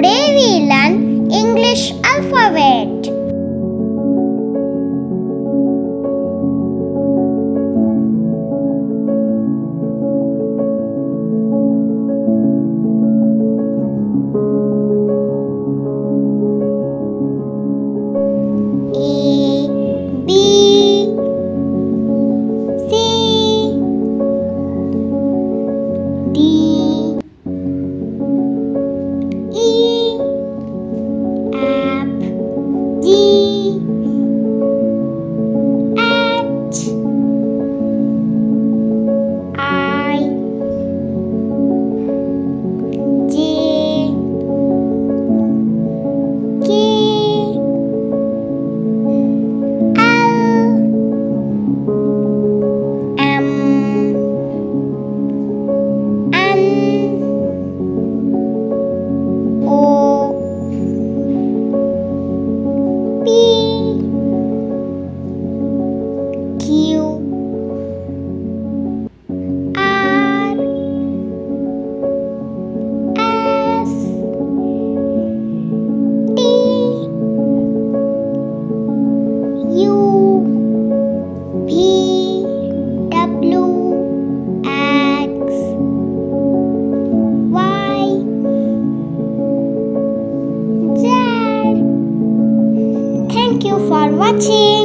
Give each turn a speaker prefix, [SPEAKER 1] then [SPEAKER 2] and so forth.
[SPEAKER 1] Today we learn English alphabet. D lagi. 亲。